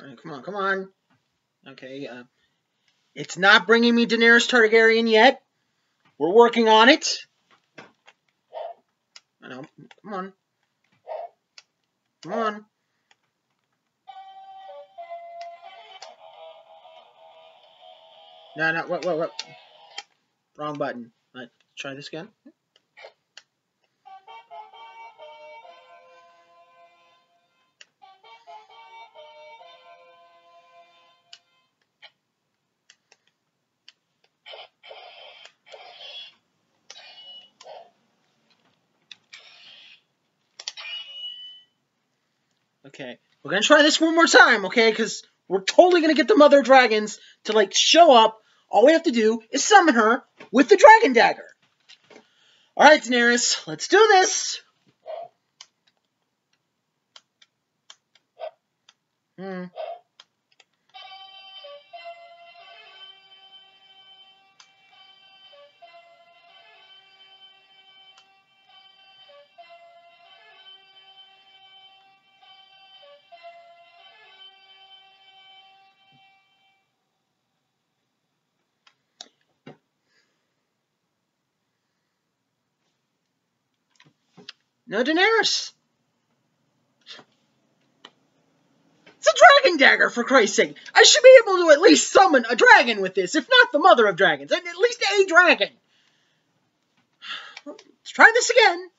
Right, come on, come on. Okay, uh, it's not bringing me Daenerys Targaryen yet. We're working on it. I know. Come on. Come on. No, no, what, what, what? Wrong button. Try this again. Okay, we're gonna try this one more time, okay? Because we're totally gonna get the mother dragons to like show up. All we have to do is summon her with the dragon dagger. All right, Daenerys, let's do this. Hmm. No Daenerys. It's a dragon dagger, for Christ's sake. I should be able to at least summon a dragon with this, if not the mother of dragons, at least a dragon. Let's try this again.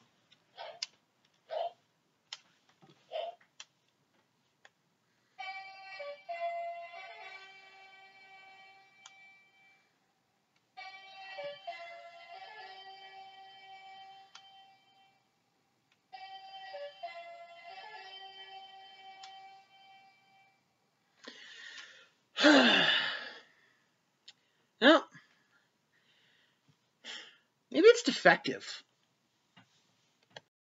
Maybe it's defective.